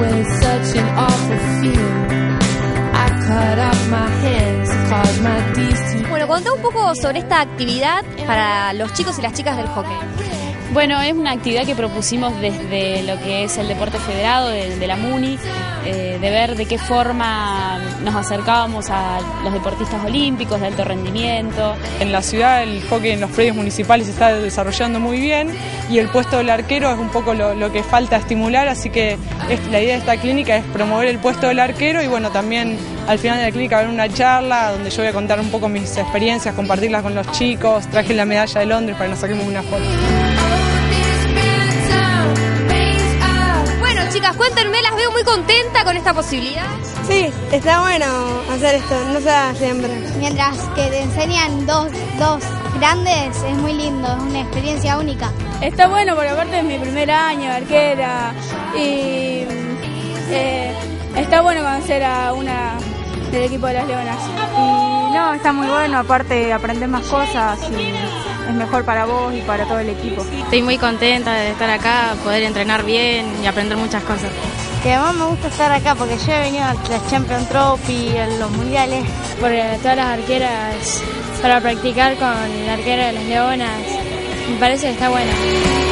with such an awful feeling. I cut off my hands, caused my deeds to. Bueno, contá un poco sobre esta actividad para los chicos y las chicas del hockey. Bueno, es una actividad que propusimos desde lo que es el deporte federado, de, la MUNI, eh, de ver de qué forma nos acercábamos a los deportistas olímpicos de alto rendimiento. En la ciudad el hockey en los predios municipales se está desarrollando muy bien y el puesto del arquero es un poco lo, que falta estimular, así que la idea de esta clínica es promover el puesto del arquero y bueno, también al final de la clínica haber una charla donde yo voy a contar un poco mis experiencias, compartirlas con los chicos, traje la medalla de Londres para que nos saquemos una foto. Cuéntenme, las veo muy contenta con esta posibilidad. Sí, está bueno hacer esto, no se da siempre. Mientras que te enseñan dos, dos grandes, es muy lindo, es una experiencia única. Está bueno porque aparte es mi primer año, arquera, y eh, está bueno conocer a una del equipo de las Leonas. Y no, está muy bueno, aparte aprender más cosas y es mejor para vos y para todo el equipo. Estoy muy contenta de estar acá, poder entrenar bien y aprender muchas cosas. Que además me gusta estar acá porque yo he venido a la Champion Trophy, a los mundiales. Porque todas las arqueras, para practicar con la arquera de las leonas, me parece que está bueno.